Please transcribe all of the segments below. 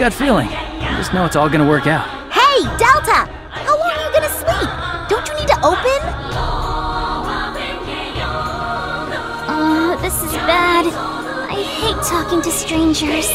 gut feeling. I just know it's all gonna work out. Hey, Delta! How long are you gonna sleep? Don't you need to open? Oh, this is bad. I hate talking to strangers.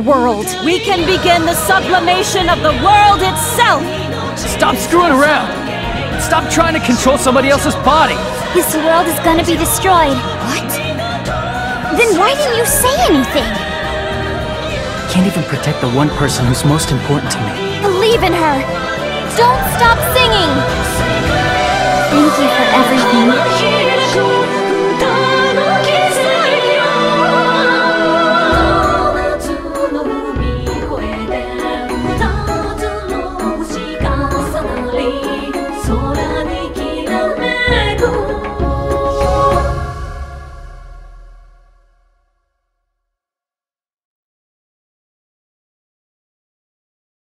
world. We can begin the sublimation of the world itself! Stop screwing around! Stop trying to control somebody else's body! This world is gonna be destroyed. What? Then why didn't you say anything? Can't even protect the one person who's most important to me. Believe in her! Don't stop singing! Thank you for